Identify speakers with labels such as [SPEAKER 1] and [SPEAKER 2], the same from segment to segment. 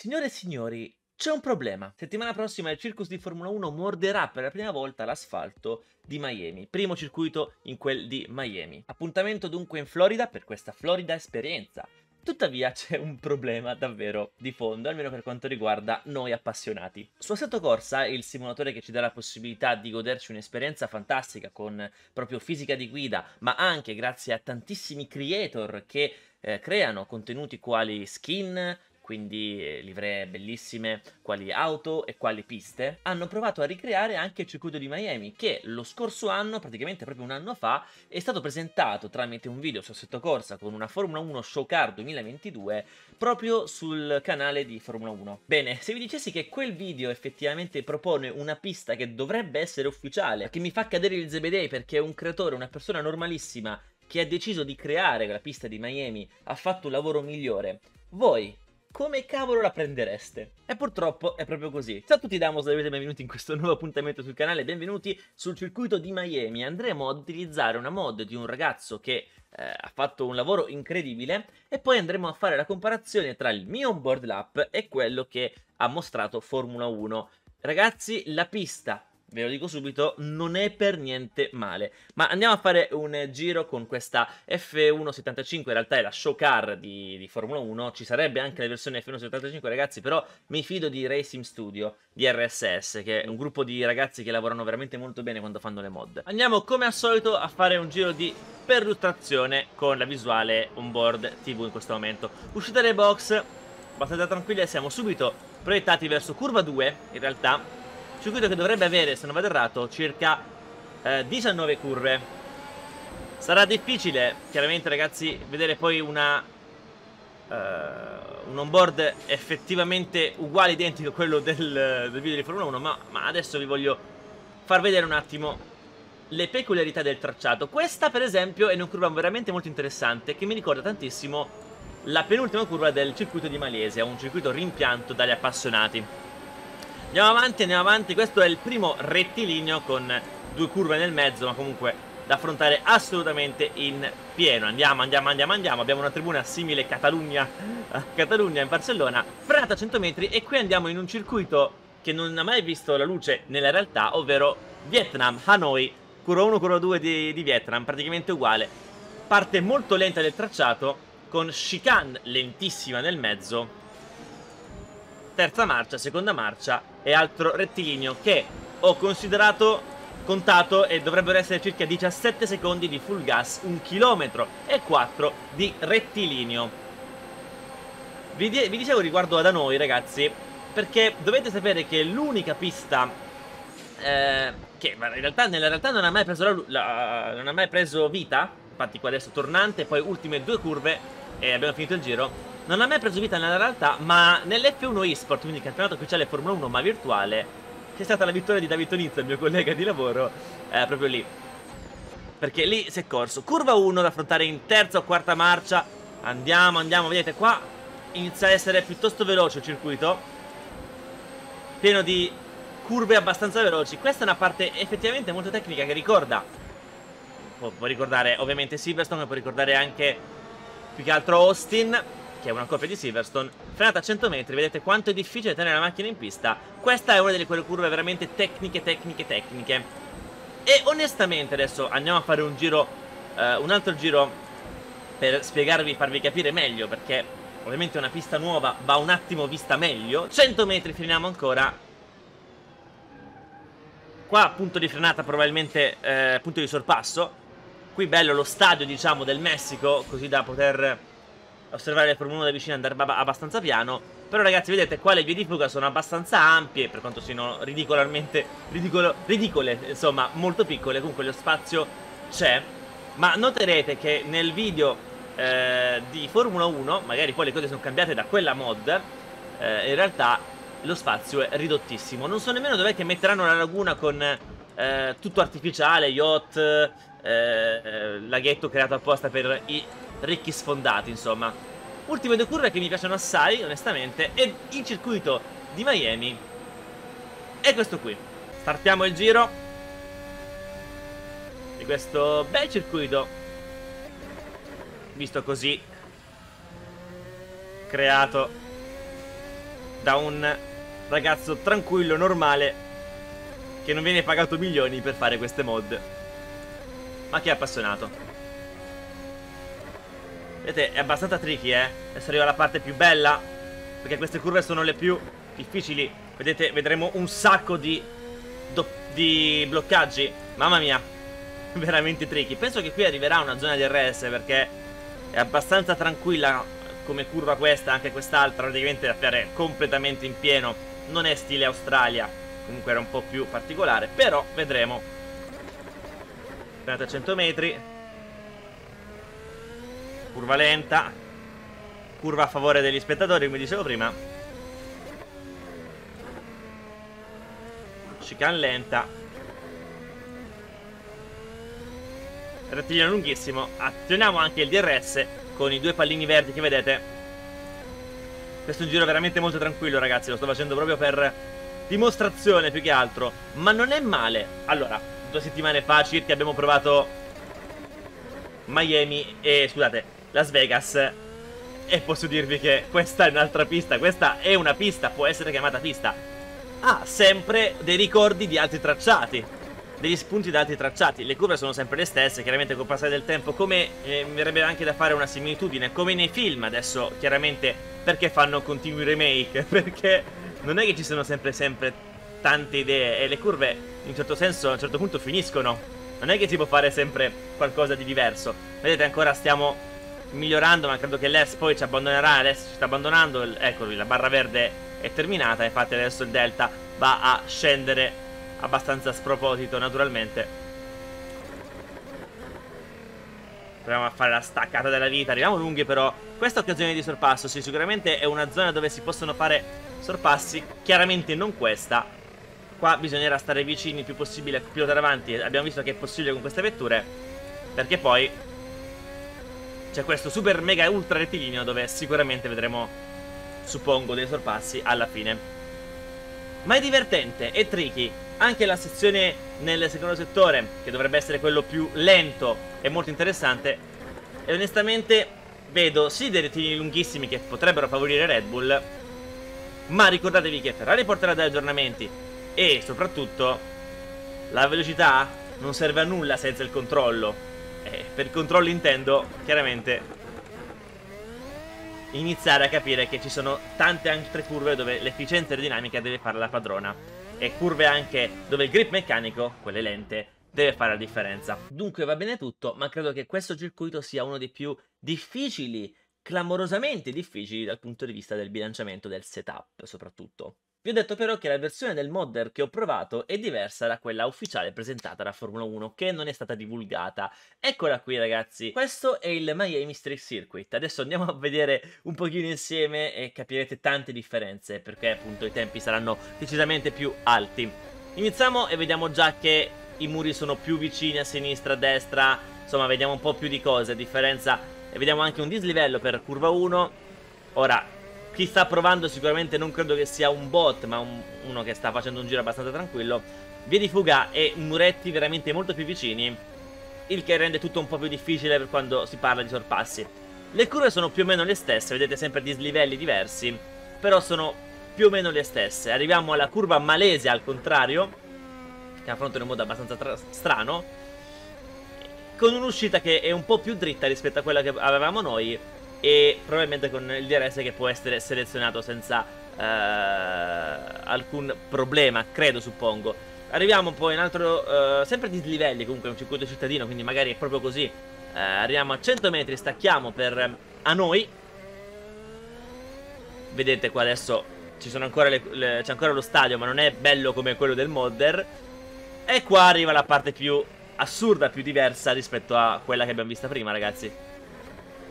[SPEAKER 1] Signore e signori, c'è un problema. Settimana prossima il Circus di Formula 1 morderà per la prima volta l'asfalto di Miami, primo circuito in quel di Miami. Appuntamento dunque in Florida per questa Florida esperienza. Tuttavia c'è un problema davvero di fondo, almeno per quanto riguarda noi appassionati. Su Assetto Corsa, il simulatore che ci dà la possibilità di goderci un'esperienza fantastica con proprio fisica di guida, ma anche grazie a tantissimi creator che eh, creano contenuti quali skin, quindi eh, livree bellissime, quali auto e quali piste, hanno provato a ricreare anche il circuito di Miami, che lo scorso anno, praticamente proprio un anno fa, è stato presentato tramite un video su Assetto Corsa con una Formula 1 Showcar 2022 proprio sul canale di Formula 1. Bene, se vi dicessi che quel video effettivamente propone una pista che dovrebbe essere ufficiale, che mi fa cadere il zebedei perché un creatore, una persona normalissima che ha deciso di creare la pista di Miami, ha fatto un lavoro migliore, voi come cavolo la prendereste? E purtroppo è proprio così. Ciao a tutti Damos, benvenuti benvenuti in questo nuovo appuntamento sul canale, benvenuti sul circuito di Miami. Andremo ad utilizzare una mod di un ragazzo che eh, ha fatto un lavoro incredibile e poi andremo a fare la comparazione tra il mio onboard lap e quello che ha mostrato Formula 1. Ragazzi, la pista ve lo dico subito, non è per niente male. Ma andiamo a fare un giro con questa F175, in realtà è la show car di, di Formula 1, ci sarebbe anche la versione F175 ragazzi, però mi fido di Racing Studio, di RSS, che è un gruppo di ragazzi che lavorano veramente molto bene quando fanno le mod. Andiamo come al solito a fare un giro di perlustrazione con la visuale onboard TV in questo momento. Uscita dai box, abbastanza tranquilli, siamo subito proiettati verso curva 2, in realtà, Circuito che dovrebbe avere, se non vado errato, circa eh, 19 curve. Sarà difficile, chiaramente ragazzi, vedere poi una... Uh, un onboard effettivamente uguale, identico a quello del, del video di Formula 1, ma, ma adesso vi voglio far vedere un attimo le peculiarità del tracciato. Questa, per esempio, è una curva veramente molto interessante che mi ricorda tantissimo la penultima curva del circuito di Malesia, un circuito rimpianto dagli appassionati. Andiamo avanti, andiamo avanti. Questo è il primo rettilineo con due curve nel mezzo, ma comunque da affrontare assolutamente in pieno. Andiamo, andiamo, andiamo, andiamo. Abbiamo una tribuna simile Catalogna, a Catalogna in Barcellona, frenata a 100 metri e qui andiamo in un circuito che non ha mai visto la luce nella realtà, ovvero Vietnam, Hanoi, curva 1, curva 2 di, di Vietnam, praticamente uguale. Parte molto lenta del tracciato, con chicane lentissima nel mezzo, terza marcia, seconda marcia e altro rettilineo che ho considerato contato e dovrebbero essere circa 17 secondi di full gas, 1 km e 4 di rettilineo. Vi, vi dicevo riguardo da noi ragazzi, perché dovete sapere che l'unica pista eh, che in realtà, nella realtà non ha mai preso, la, la, non ha mai preso vita, infatti qua adesso tornante, poi ultime due curve e abbiamo finito il giro, non ha mai preso vita nella realtà, ma nell'F1 eSport, quindi il campionato ufficiale Formula 1 ma virtuale, c'è stata la vittoria di David Tonizza, il mio collega di lavoro, eh, proprio lì. Perché lì si è corso. Curva 1 da affrontare in terza o quarta marcia. Andiamo, andiamo, vedete qua inizia a essere piuttosto veloce il circuito. Pieno di curve abbastanza veloci. Questa è una parte effettivamente molto tecnica che ricorda... Può, può ricordare ovviamente Silverstone, può ricordare anche più che altro Austin che è una copia di Silverstone, frenata a 100 metri, vedete quanto è difficile tenere la macchina in pista. Questa è una delle quelle curve veramente tecniche, tecniche, tecniche. E onestamente adesso andiamo a fare un giro, uh, un altro giro per spiegarvi, farvi capire meglio, perché ovviamente una pista nuova va un attimo vista meglio. 100 metri freniamo ancora. Qua punto di frenata probabilmente eh, punto di sorpasso. Qui bello lo stadio diciamo del Messico, così da poter osservare le Formula 1 da vicino e andare abbastanza piano. Però ragazzi vedete qua le vie di fuga sono abbastanza ampie, per quanto siano ridicolarmente ridicolo, ridicole, insomma molto piccole, comunque lo spazio c'è. Ma noterete che nel video eh, di Formula 1, magari poi le cose sono cambiate da quella mod, eh, in realtà lo spazio è ridottissimo. Non so nemmeno dov'è che metteranno la laguna con eh, tutto artificiale, yacht, eh, laghetto creato apposta per i ricchi sfondati, insomma. Ultime due curve che mi piacciono assai, onestamente, e il circuito di Miami è questo qui. Startiamo il giro di questo bel circuito, visto così, creato da un ragazzo tranquillo, normale, che non viene pagato milioni per fare queste mod. Ma che è appassionato. Vedete, è abbastanza tricky, eh. Adesso arriva la parte più bella. Perché queste curve sono le più difficili. Vedete, vedremo un sacco di, di bloccaggi. Mamma mia. Veramente tricky. Penso che qui arriverà una zona di RS perché è abbastanza tranquilla come curva questa, anche quest'altra, praticamente da fare completamente in pieno. Non è stile Australia, comunque era un po' più particolare, però vedremo. Appena 300 metri. Curva lenta. Curva a favore degli spettatori, come dicevo prima. Chicane lenta. Rettilineo lunghissimo. Azioniamo anche il DRS con i due pallini verdi che vedete. Questo è un giro veramente molto tranquillo, ragazzi. Lo sto facendo proprio per dimostrazione più che altro. Ma non è male. Allora, due settimane fa circa abbiamo provato Miami e, scusate, Las Vegas. E posso dirvi che questa è un'altra pista. Questa è una pista, può essere chiamata pista. Ha sempre dei ricordi di altri tracciati. Degli spunti da altri tracciati. Le curve sono sempre le stesse, chiaramente col passare del tempo. Come eh, verrebbe anche da fare una similitudine, come nei film adesso, chiaramente, perché fanno continui remake? Perché non è che ci sono sempre sempre tante idee e le curve in un certo senso a un certo punto finiscono. Non è che si può fare sempre qualcosa di diverso. Vedete ancora stiamo migliorando ma credo che l'Es poi ci abbandonerà, l'Es ci sta abbandonando, eccolo la barra verde è terminata, infatti adesso il Delta va a scendere abbastanza a sproposito naturalmente. Proviamo a fare la staccata della vita, arriviamo lunghi però. Questa occasione di sorpasso, sì, sicuramente è una zona dove si possono fare sorpassi, chiaramente non questa. Qua bisognerà stare vicini il più possibile a pilotare avanti, abbiamo visto che è possibile con queste vetture, perché poi c'è questo super mega ultra rettilineo dove sicuramente vedremo, suppongo, dei sorpassi alla fine. Ma è divertente, è tricky, anche la sezione nel secondo settore, che dovrebbe essere quello più lento, è molto interessante, e onestamente vedo sì dei rettilinei lunghissimi che potrebbero favorire Red Bull, ma ricordatevi che Ferrari porterà degli aggiornamenti e soprattutto la velocità non serve a nulla senza il controllo. Per il controllo intendo chiaramente iniziare a capire che ci sono tante altre curve dove l'efficienza aerodinamica deve fare la padrona e curve anche dove il grip meccanico, quelle lente, deve fare la differenza. Dunque va bene tutto, ma credo che questo circuito sia uno dei più difficili clamorosamente difficili dal punto di vista del bilanciamento del setup soprattutto. Vi ho detto però che la versione del modder che ho provato è diversa da quella ufficiale presentata da Formula 1 che non è stata divulgata. Eccola qui ragazzi, questo è il Miami Street Circuit. Adesso andiamo a vedere un pochino insieme e capirete tante differenze perché appunto i tempi saranno decisamente più alti. Iniziamo e vediamo già che i muri sono più vicini a sinistra, a destra, insomma vediamo un po' più di cose, a differenza e vediamo anche un dislivello per curva 1 Ora, chi sta provando sicuramente non credo che sia un bot Ma un, uno che sta facendo un giro abbastanza tranquillo. Via di fuga e muretti veramente molto più vicini Il che rende tutto un po' più difficile per quando si parla di sorpassi. Le curve sono più o meno le stesse Vedete sempre dislivelli diversi Però sono più o meno le stesse. Arriviamo alla curva malese al contrario Che affrontano in modo abbastanza strano con un'uscita che è un po' più dritta rispetto a quella che avevamo noi e probabilmente con il DRS che può essere selezionato senza eh, alcun problema, credo, suppongo. Arriviamo poi in altro, eh, sempre di livelli comunque, un circuito cittadino, quindi magari è proprio così. Eh, arriviamo a 100 metri, stacchiamo per a noi. Vedete qua adesso sono ancora c'è ancora lo stadio, ma non è bello come quello del modder. E qua arriva la parte più assurda, più diversa rispetto a quella che abbiamo vista prima, ragazzi.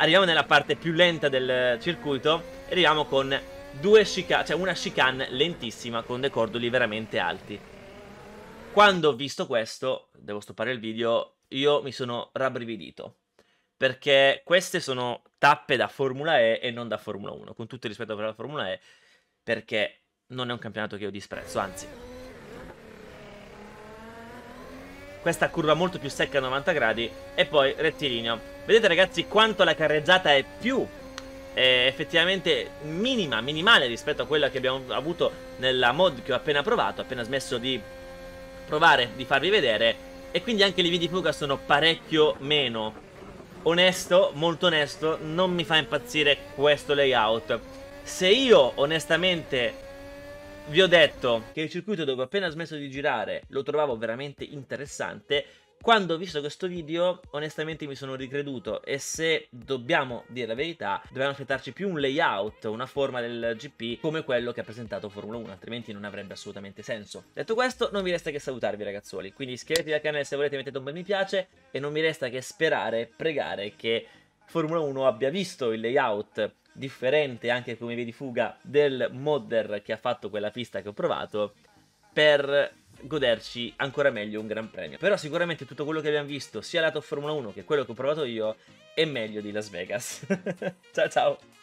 [SPEAKER 1] Arriviamo nella parte più lenta del circuito e arriviamo con due chicane, cioè una chicane lentissima con dei cordoli veramente alti. Quando ho visto questo, devo stoppare il video, io mi sono rabbrividito. Perché queste sono tappe da Formula E e non da Formula 1, con tutto il rispetto per la Formula E, perché non è un campionato che io disprezzo, anzi, questa curva molto più secca a 90 gradi e poi rettilineo. Vedete ragazzi quanto la carreggiata è più è effettivamente minima, minimale rispetto a quella che abbiamo avuto nella mod che ho appena provato, appena smesso di provare, di farvi vedere, e quindi anche le vie di fuga sono parecchio meno. Onesto, molto onesto, non mi fa impazzire questo layout. Se io onestamente vi ho detto che il circuito dove ho appena smesso di girare lo trovavo veramente interessante, quando ho visto questo video, onestamente mi sono ricreduto e se dobbiamo dire la verità, dobbiamo aspettarci più un layout, una forma del GP come quello che ha presentato Formula 1, altrimenti non avrebbe assolutamente senso. Detto questo, non mi resta che salutarvi ragazzuoli, quindi iscrivetevi al canale se volete, mettete un bel mi piace e non mi resta che sperare, pregare che Formula 1 abbia visto il layout differente anche come via di fuga del modder che ha fatto quella pista che ho provato per goderci ancora meglio un gran premio. Però sicuramente tutto quello che abbiamo visto, sia lato Formula 1 che quello che ho provato io, è meglio di Las Vegas. ciao ciao!